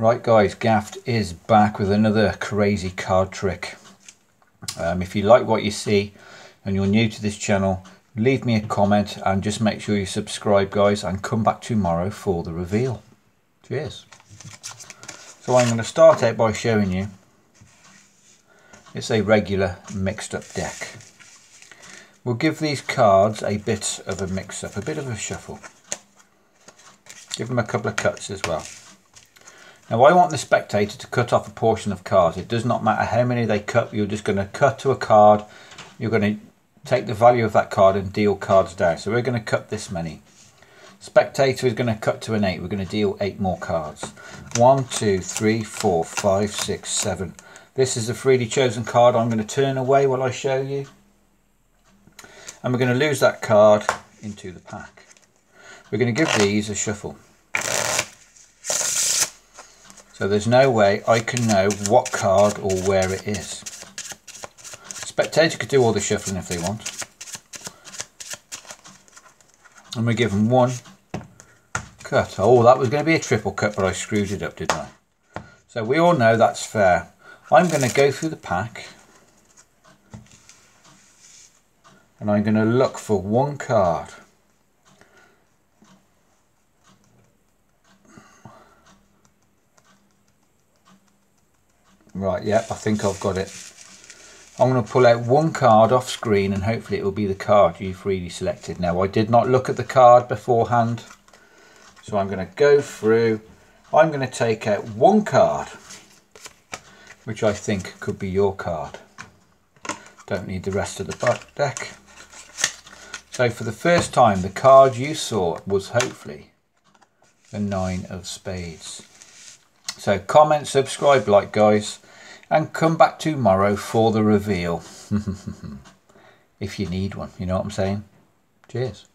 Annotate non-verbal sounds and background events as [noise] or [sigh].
Right guys, Gaffed is back with another crazy card trick. Um, if you like what you see and you're new to this channel, leave me a comment and just make sure you subscribe guys and come back tomorrow for the reveal. Cheers. So I'm going to start out by showing you it's a regular mixed up deck. We'll give these cards a bit of a mix up, a bit of a shuffle. Give them a couple of cuts as well. Now I want the spectator to cut off a portion of cards. It does not matter how many they cut, you're just going to cut to a card. You're going to take the value of that card and deal cards down. So we're going to cut this many. Spectator is going to cut to an 8. We're going to deal 8 more cards. One, two, three, four, five, six, seven. This is a freely chosen card I'm going to turn away while I show you. And we're going to lose that card into the pack. We're going to give these a shuffle. So there's no way I can know what card or where it is. Spectator could do all the shuffling if they want. And we give them one cut. Oh, that was going to be a triple cut, but I screwed it up, didn't I? So we all know that's fair. I'm going to go through the pack. And I'm going to look for one card. Right, yep, I think I've got it. I'm going to pull out one card off screen and hopefully it will be the card you've really selected. Now, I did not look at the card beforehand. So I'm going to go through. I'm going to take out one card, which I think could be your card. Don't need the rest of the deck. So for the first time, the card you saw was hopefully the Nine of Spades. So comment, subscribe, like guys and come back tomorrow for the reveal. [laughs] if you need one, you know what I'm saying? Cheers.